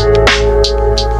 Música